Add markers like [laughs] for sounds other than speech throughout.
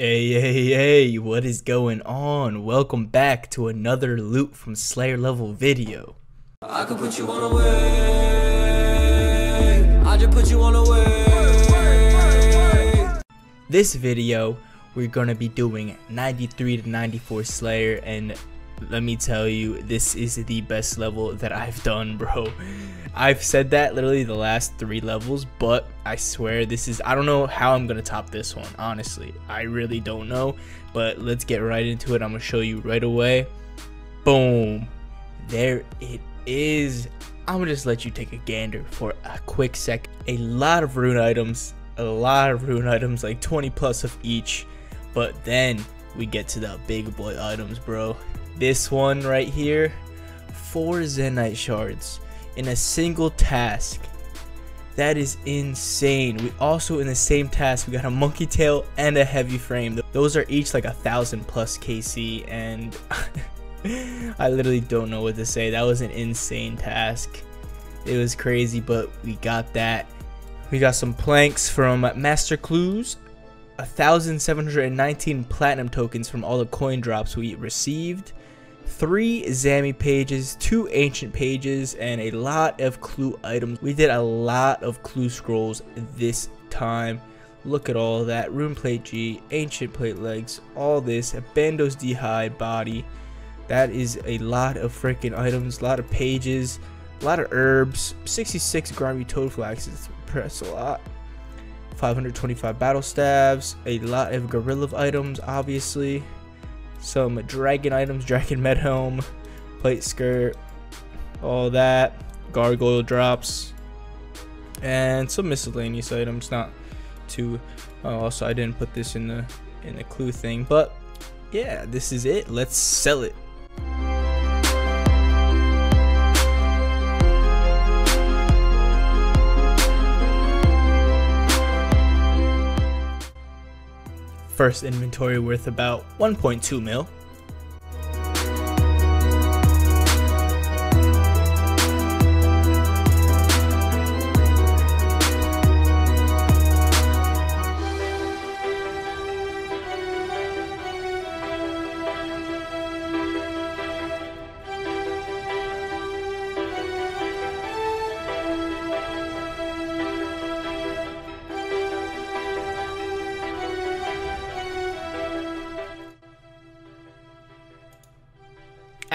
Hey, hey, hey, what is going on? Welcome back to another loot from Slayer level video. I could put you on a way. I just put you on a way. This video, we're gonna be doing 93 to 94 Slayer, and let me tell you, this is the best level that I've done, bro. I've said that literally the last three levels, but I swear this is, I don't know how I'm gonna top this one, honestly. I really don't know, but let's get right into it. I'm gonna show you right away. Boom. There it is. I'm gonna just let you take a gander for a quick sec. A lot of rune items, a lot of rune items, like 20 plus of each. But then we get to the big boy items, bro. This one right here, four Zenyte shards in a single task. That is insane. We also in the same task we got a monkey tail and a heavy frame. Those are each like a thousand plus KC and [laughs] I literally don't know what to say. That was an insane task. It was crazy, but we got that. We got some planks from Master Clues. 1,719 platinum tokens from all the coin drops we received three Zami pages, two ancient pages, and a lot of clue items. We did a lot of clue scrolls this time. Look at all that. Rune plate G, ancient plate legs, all this, Bandos d'hide body. That is a lot of freaking items, a lot of pages, a lot of herbs, 66 Grimy Toadflaxes, press a lot. 525 battle staves, a lot of gorilla items, obviously some dragon items, dragon med helm, plate skirt, all that, gargoyle drops, and some miscellaneous items. Not too. Uh, also, I didn't put this in the in the clue thing, but yeah, this is it. Let's sell it. First inventory worth about 1.2 mil.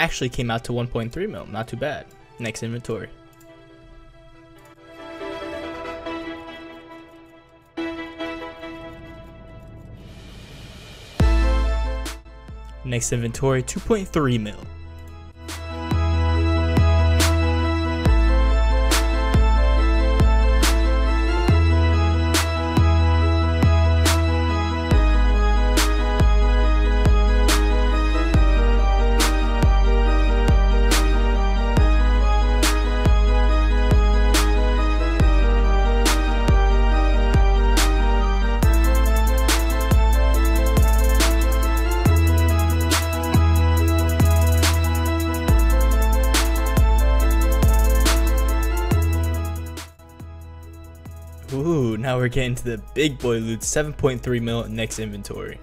Actually came out to 1.3 mil. Not too bad. Next inventory. Next inventory 2.3 mil. Now we're getting to the big boy loot, 7.3 mil next inventory.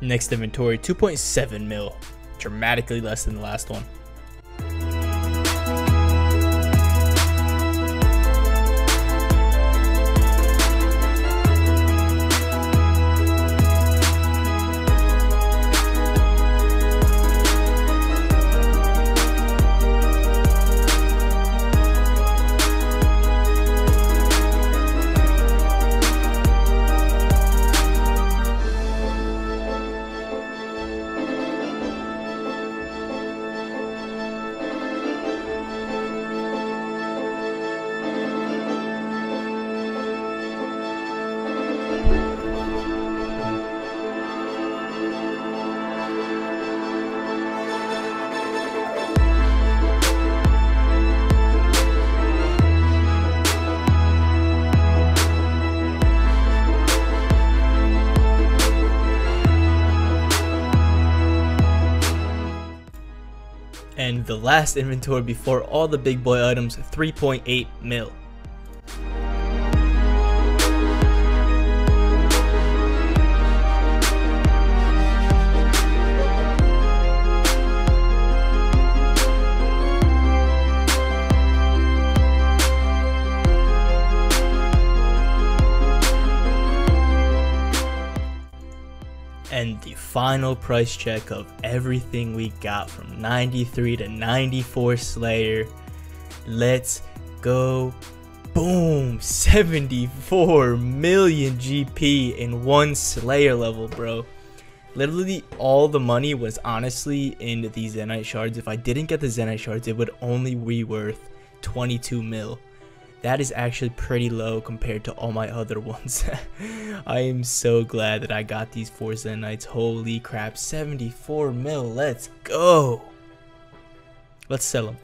Next inventory, 2.7 mil, dramatically less than the last one. The last inventory before all the big boy items, 3.8 mil. And the final price check of everything we got from 93 to 94 Slayer. Let's go. Boom! 74 million GP in one Slayer level, bro. Literally, all the money was honestly in the Zenyte shards. If I didn't get the Zenyte shards, it would only be worth 22 mil that is actually pretty low compared to all my [laughs] other ones. I am so glad that I got these four Zenytes. Holy crap, 74 mil. Let's go. Let's sell them.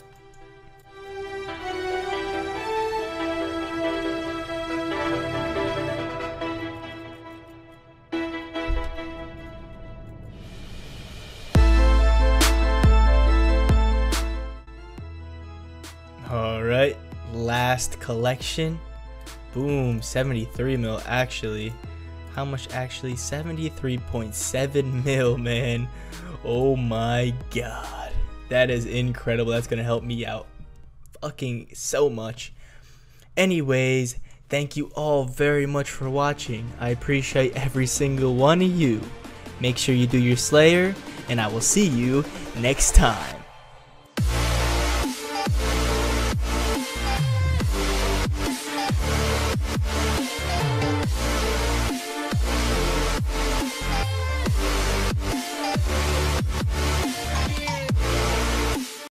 Last collection. Boom, 73 mil actually. How much actually? 73.7 [laughs] mil, man. Oh my god. That is incredible. That's going to help me out fucking so much. Anyways, thank you all very much for watching. I appreciate every single one of you. Make sure you do your Slayer, and I will see you next time.